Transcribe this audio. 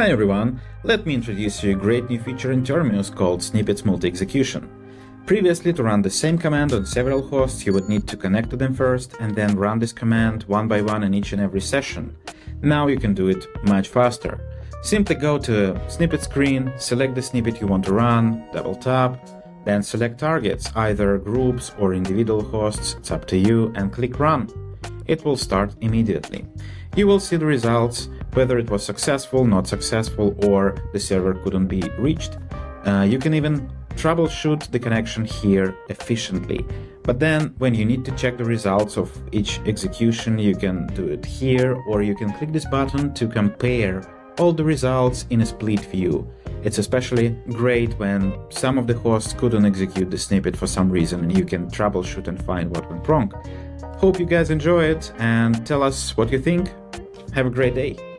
Hi everyone, let me introduce you a great new feature in Termius called Snippets Multi-Execution. Previously, to run the same command on several hosts, you would need to connect to them first and then run this command one by one in each and every session. Now you can do it much faster. Simply go to snippet screen, select the snippet you want to run, double tap, then select targets, either groups or individual hosts, it's up to you, and click run. It will start immediately. You will see the results, whether it was successful, not successful, or the server couldn't be reached. Uh, you can even troubleshoot the connection here efficiently. But then, when you need to check the results of each execution, you can do it here, or you can click this button to compare all the results in a split view. It's especially great when some of the hosts couldn't execute the snippet for some reason and you can troubleshoot and find what went wrong. Hope you guys enjoy it and tell us what you think. Have a great day.